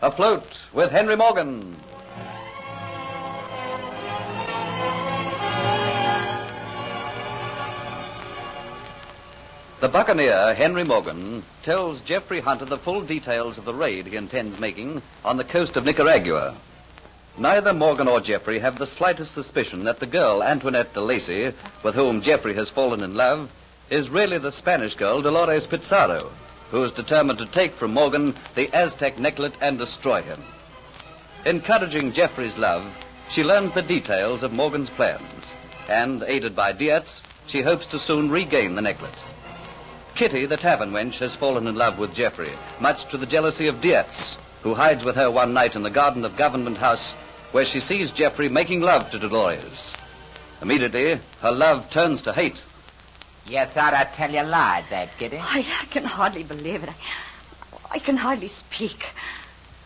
Afloat with Henry Morgan. The buccaneer, Henry Morgan, tells Jeffrey Hunter the full details of the raid he intends making on the coast of Nicaragua. Neither Morgan or Jeffrey have the slightest suspicion that the girl, Antoinette de Lacy, with whom Jeffrey has fallen in love, is really the Spanish girl, Dolores Pizarro, who is determined to take from Morgan the Aztec necklet and destroy him. Encouraging Jeffrey's love, she learns the details of Morgan's plans, and, aided by Dietz, she hopes to soon regain the necklet. Kitty, the tavern wench, has fallen in love with Jeffrey, much to the jealousy of Dietz, who hides with her one night in the garden of Government House, where she sees Jeffrey making love to Dolores. Immediately, her love turns to hate. You thought I'd tell you lies, eh, Kitty? I, I can hardly believe it. I, I can hardly speak.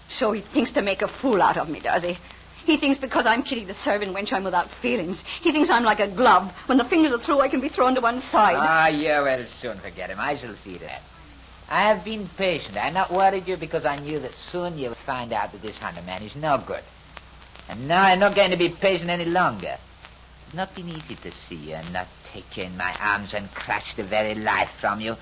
So he thinks to make a fool out of me, does he? He thinks because I'm Kitty the servant wench, I'm without feelings. He thinks I'm like a glove. When the fingers are through, I can be thrown to one side. Ah, you will soon forget him. I shall see that. I have been patient. I not worried you because I knew that soon you would find out that this hunter man is no good. And now I'm not going to be patient any longer. It's not been easy to see you and not take you in my arms and crush the very life from you.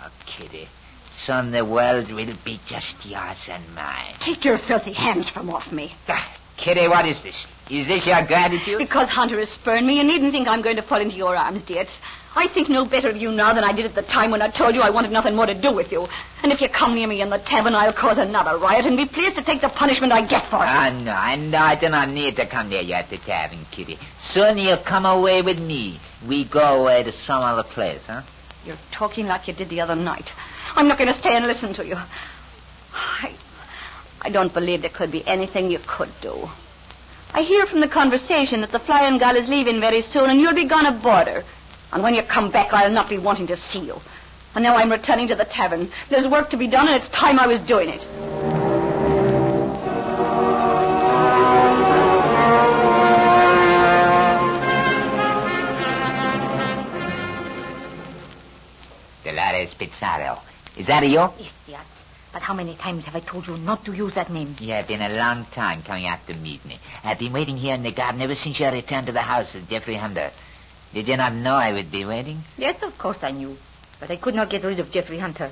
Oh, Kitty, soon the world will be just yours and mine. Take your filthy hands from off me. Ah, Kitty, what is this? Is this your gratitude? Because Hunter has spurned me, you needn't think I'm going to fall into your arms, Dietz. I think no better of you now than I did at the time when I told you I wanted nothing more to do with you. And if you come near me in the tavern, I'll cause another riot and be pleased to take the punishment I get for it. Ah, no, I, no, I do not need to come near you at the tavern, Kitty. Soon you'll come away with me. We go away to some other place, huh? You're talking like you did the other night. I'm not going to stay and listen to you. I, I don't believe there could be anything you could do. I hear from the conversation that the Flying Gull is leaving very soon and you'll be gone aboard her. And when you come back, I'll not be wanting to see you. And now I'm returning to the tavern. There's work to be done, and it's time I was doing it. Dolores Pizarro. Is that you? Yes, Diaz. But how many times have I told you not to use that name? You have been a long time coming out to meet me. I've been waiting here in the garden ever since you returned to the house of Jeffrey Hunter. Did you not know I would be waiting? Yes, of course I knew. But I could not get rid of Jeffrey Hunter.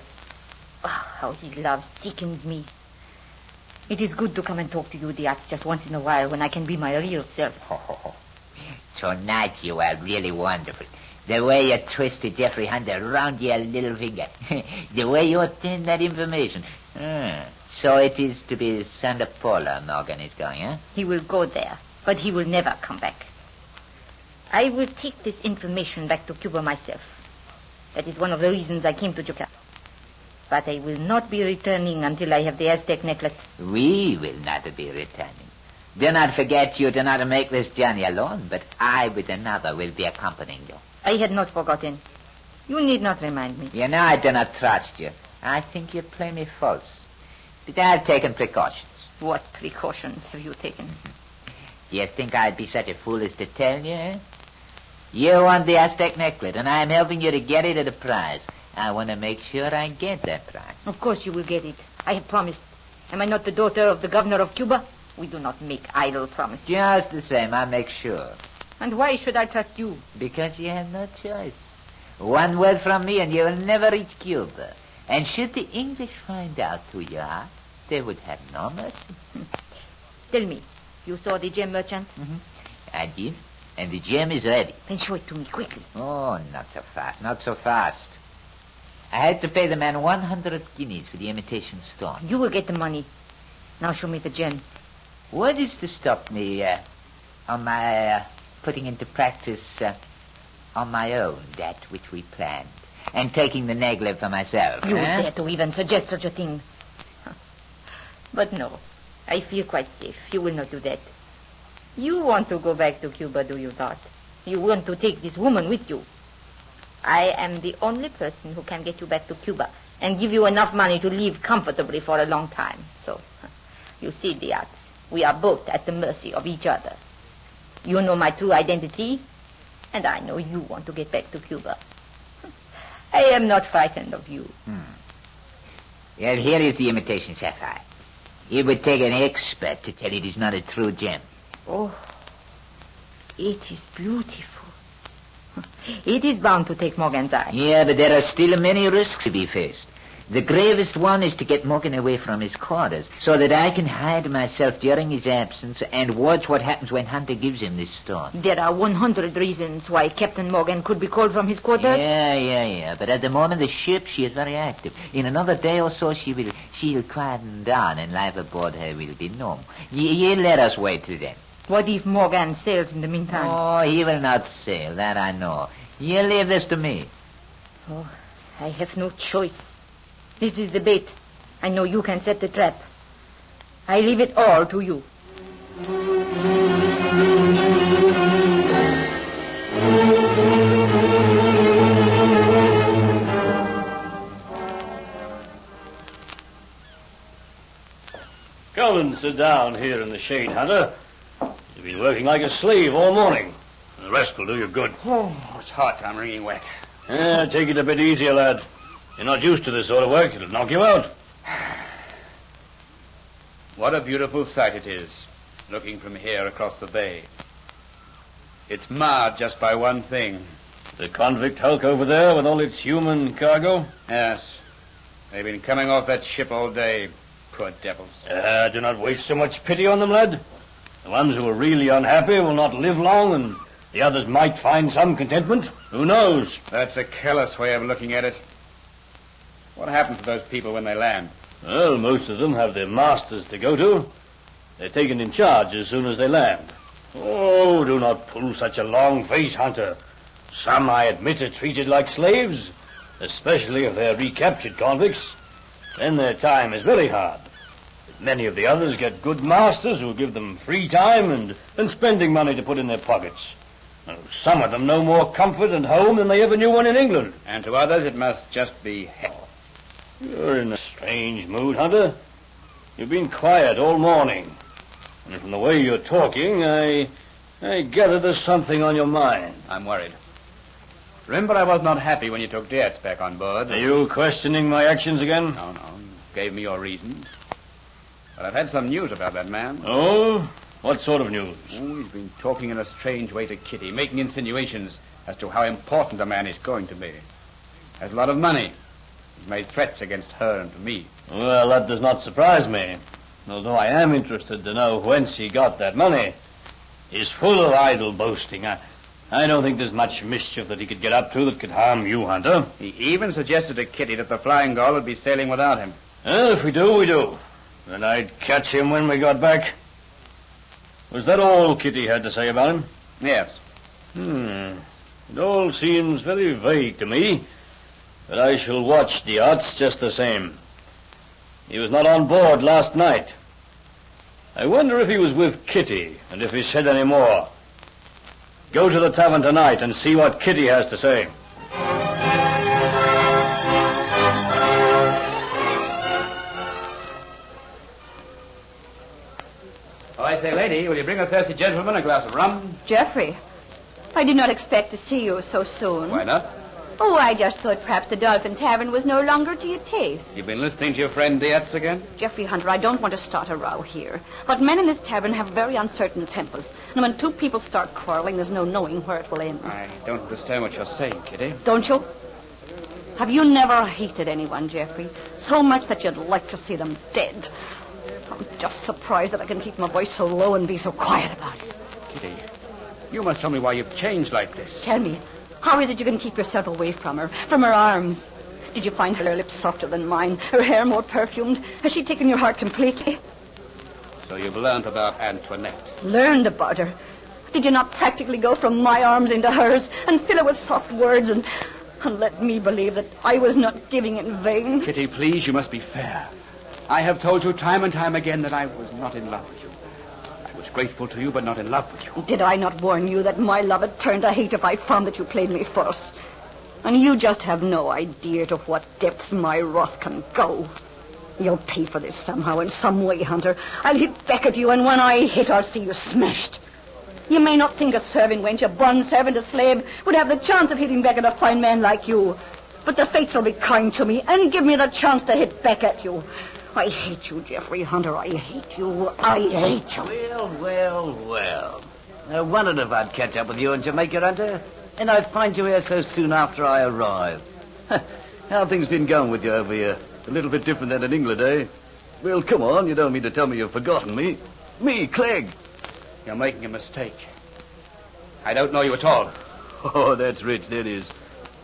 Oh, how he loves, sickens me. It is good to come and talk to you, Diaz, just once in a while when I can be my real self. Ho, ho, ho. Tonight you are really wonderful. The way you twisted Jeffrey Hunter around your little finger. the way you obtained that information. Ah, so it is to be Santa Paula Morgan is going, huh? He will go there, but he will never come back. I will take this information back to Cuba myself. That is one of the reasons I came to Jamaica. But I will not be returning until I have the Aztec necklace. We will not be returning. Do not forget you do not make this journey alone, but I with another will be accompanying you. I had not forgotten. You need not remind me. You know I do not trust you. I think you play me false. But I have taken precautions. What precautions have you taken? Do you think I'd be such a fool as to tell you, eh? You want the Aztec necklet, and I'm helping you to get it at a price. I want to make sure I get that price. Of course you will get it. I have promised. Am I not the daughter of the governor of Cuba? We do not make idle promises. Just the same, I make sure. And why should I trust you? Because you have no choice. One word from me and you will never reach Cuba. And should the English find out who you are, they would have no mercy. Tell me, you saw the gem merchant? Mm-hmm. I did. And the gem is ready. Then show it to me quickly. Oh, not so fast, not so fast. I had to pay the man 100 guineas for the imitation stone. You will get the money. Now show me the gem. What is to stop me uh, on my uh, putting into practice uh, on my own that which we planned and taking the necklet for myself? You huh? dare to even suggest such a thing. But no, I feel quite safe. You will not do that. You want to go back to Cuba, do you not? You want to take this woman with you. I am the only person who can get you back to Cuba and give you enough money to live comfortably for a long time. So, you see, Diaz, we are both at the mercy of each other. You know my true identity, And I know you want to get back to Cuba. I am not frightened of you. Hmm. Well, here is the imitation sapphire. It would take an expert to tell it is not a true gem. Oh, it is beautiful. It is bound to take Morgan's eye. Yeah, but there are still many risks to be faced. The gravest one is to get Morgan away from his quarters so that I can hide myself during his absence and watch what happens when Hunter gives him this stone. There are 100 reasons why Captain Morgan could be called from his quarters. Yeah, yeah, yeah. But at the moment, the ship, she is very active. In another day or so, she will, she'll quieten down and life aboard her will be normal. You, you let us wait till then. What if Morgan sails in the meantime? Oh, he will not sail, that I know. You leave this to me. Oh, I have no choice. This is the bait. I know you can set the trap. I leave it all to you. Come and sit down here in the shade, Hunter. You've been working like a slave all morning. The rest will do you good. Oh, it's hot. I'm wringing wet. Yeah, take it a bit easier, lad. You're not used to this sort of work. It'll knock you out. What a beautiful sight it is, looking from here across the bay. It's marred just by one thing. The convict hulk over there with all its human cargo? Yes. They've been coming off that ship all day. Poor devils. Uh, do not waste so much pity on them, lad. The ones who are really unhappy will not live long, and the others might find some contentment. Who knows? That's a careless way of looking at it. What happens to those people when they land? Well, most of them have their masters to go to. They're taken in charge as soon as they land. Oh, do not pull such a long face, Hunter. Some, I admit, are treated like slaves, especially if they're recaptured convicts. Then their time is very hard. Many of the others get good masters who give them free time and, and spending money to put in their pockets. Now, some of them know more comfort and home than they ever knew one in England. And to others, it must just be hell. You're in a strange mood, Hunter. You've been quiet all morning. And from the way you're talking, I I gather there's something on your mind. I'm worried. Remember, I was not happy when you took Dietz back on board. Are you questioning my actions again? No, no. You gave me your reasons. But I've had some news about that man. Oh? What sort of news? Oh, he's been talking in a strange way to Kitty, making insinuations as to how important a man is going to be. Has a lot of money. He's made threats against her and to me. Well, that does not surprise me. Although I am interested to know whence he got that money. He's full of idle boasting. I, I don't think there's much mischief that he could get up to that could harm you, Hunter. He even suggested to Kitty that the Flying Gull would be sailing without him. Well, if we do, we do. Then I'd catch him when we got back. Was that all Kitty had to say about him? Yes. Hmm. It all seems very vague to me. But I shall watch the odds just the same. He was not on board last night. I wonder if he was with Kitty and if he said any more. Go to the tavern tonight and see what Kitty has to say. Lady, will you bring a thirsty gentleman a glass of rum? Jeffrey, I did not expect to see you so soon. Why not? Oh, I just thought perhaps the Dolphin Tavern was no longer to your taste. You've been listening to your friend Dietz again? Jeffrey Hunter, I don't want to start a row here. But men in this tavern have very uncertain tempers. And when two people start quarreling, there's no knowing where it will end. I don't understand what you're saying, Kitty. Don't you? Have you never hated anyone, Jeffrey? So much that you'd like to see them dead. I'm just surprised that I can keep my voice so low and be so quiet about it. Kitty, you must tell me why you've changed like this. Tell me, how is it you can keep yourself away from her, from her arms? Did you find her lips softer than mine, her hair more perfumed? Has she taken your heart completely? So you've learned about Antoinette. Learned about her? Did you not practically go from my arms into hers and fill her with soft words and, and let me believe that I was not giving in vain? Kitty, please, you must be fair. I have told you time and time again that I was not in love with you. I was grateful to you, but not in love with you. Did I not warn you that my love had turned to hate if I found that you played me false? And you just have no idea to what depths my wrath can go. You'll pay for this somehow, in some way, Hunter. I'll hit back at you, and when I hit, I'll see you smashed. You may not think a serving wench, a bond servant, a slave, would have the chance of hitting back at a fine man like you. But the fates will be kind to me and give me the chance to hit back at you. I hate you, Jeffrey Hunter. I hate you. I hate you. Well, well, well. I wondered if I'd catch up with you in Jamaica, Hunter, and I'd find you here so soon after I arrive. How things been going with you over here? A little bit different than in England, eh? Well, come on. You don't mean to tell me you've forgotten me. Me, Clegg. You're making a mistake. I don't know you at all. Oh, that's rich, that is.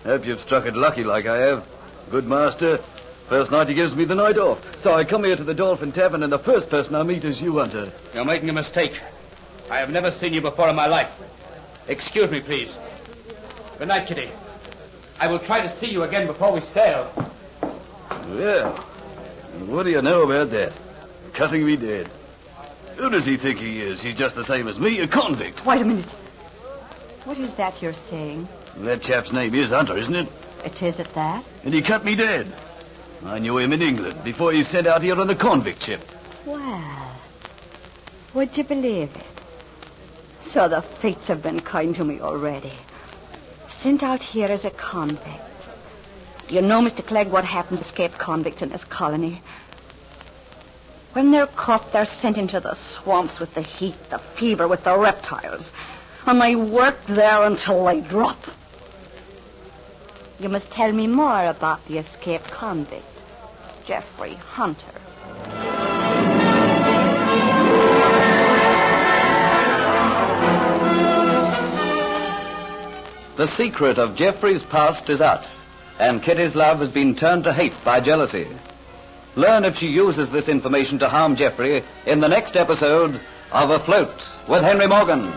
Hope you've struck it lucky like I have. Good master. First night he gives me the night off. So I come here to the Dolphin Tavern, and the first person I meet is you, Hunter. You're making a mistake. I have never seen you before in my life. Excuse me, please. Good night, Kitty. I will try to see you again before we sail. Well, what do you know about that? Cutting me dead. Who does he think he is? He's just the same as me, a convict. Wait a minute. What is that you're saying? That chap's name is Hunter, isn't it? It is at that? And he cut me dead. I knew him in England before he sent out here on the convict ship. Well, would you believe it? So the fates have been kind to me already. Sent out here as a convict. You know, Mr. Clegg, what happens to escaped convicts in this colony? When they're caught, they're sent into the swamps with the heat, the fever, with the reptiles. And they work there until they drop. You must tell me more about the escaped convict, Jeffrey Hunter. The secret of Jeffrey's past is out, and Kitty's love has been turned to hate by jealousy. Learn if she uses this information to harm Jeffrey in the next episode of Afloat with Henry Morgan.